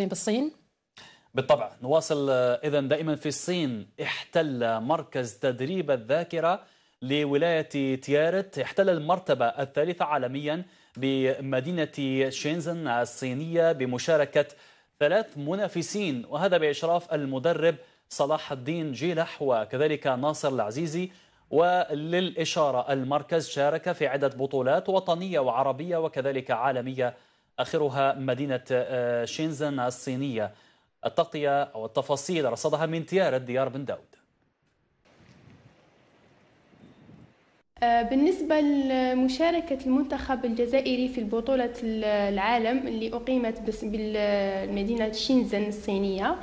بالصين؟ بالطبع نواصل إذا دائما في الصين. احتل مركز تدريب الذاكرة لولاية تيارت. احتل المرتبة الثالثة عالميا بمدينة شينزن الصينية بمشاركة ثلاث منافسين وهذا بإشراف المدرب صلاح الدين جيلح وكذلك ناصر العزيزي. وللإشارة المركز شارك في عدة بطولات وطنية وعربية وكذلك عالمية آخرها مدينة شينزن الصينية. التغطية أو التفاصيل رصدها من تيارة ديار بن داود. بالنسبة لمشاركة المنتخب الجزائري في بطولة العالم اللي أقيمت بالمدينة شينزن الصينية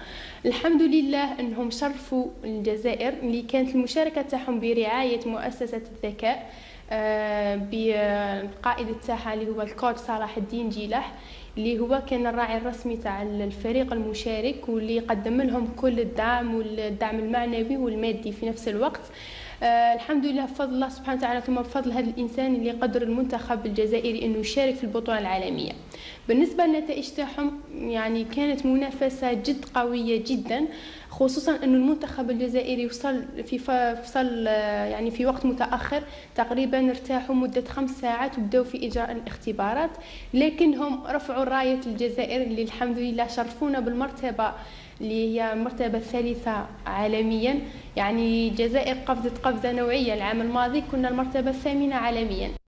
الحمد لله أنهم شرفوا الجزائر اللي كانت المشاركة تاعهم برعاية مؤسسة الذكاء بالقائد تاعها اللي هو الكوتش صلاح الدين جيلح اللي هو كان الراعي الرسمي تاع الفريق المشارك واللي قدم لهم كل الدعم والدعم المعنوي والمادي في نفس الوقت. آه الحمد لله بفضل الله سبحانه وتعالى ثم بفضل هذا الإنسان اللي قدر المنتخب الجزائري إنه يشارك في البطولة العالمية. بالنسبة للنتائج تاعهم يعني كانت منافسة جد قوية جدا خصوصا إنه المنتخب الجزائري وصل في فصل يعني في وقت متأخر تقريبا ارتاحوا مدة خمس ساعات وبداوا في إجراء الاختبارات لكنهم رفعوا راية الجزائر اللي الحمد لله شرفونا بالمرتبة اللي هي المرتبة الثالثة عالميا. يعني الجزائر قفزت قفزة نوعية. العام الماضي كنا المرتبة الثامنة عالميا.